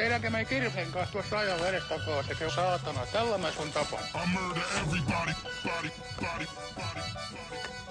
Teidänkö me kirveen kanssa tuossa ajan vedestä takaa se saatana. Tällä mä sun tapan. I'm murder everybody, body, body, body, body.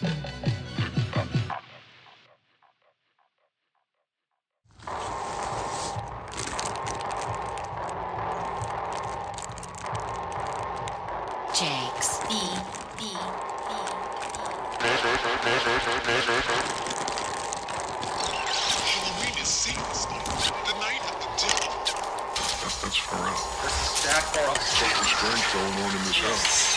Jakes. B. B. Halloween is. The night at the tip. That's, that's for real. Jack Dog. Something strange going on in this house.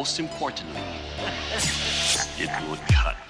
most importantly, it will cut.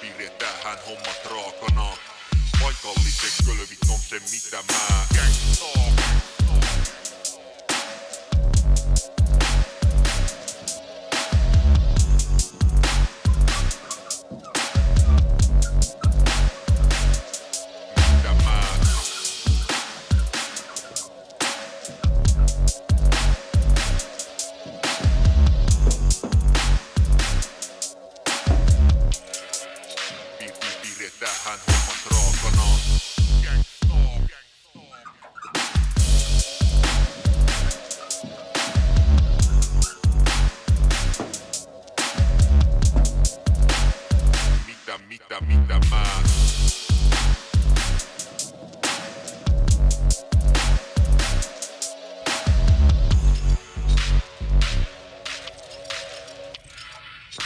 Pidetään hommat raakana. Paikalliset kölvit on se mitä mä Gangsta!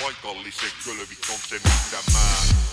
paikalliset kölvit on se mitä mä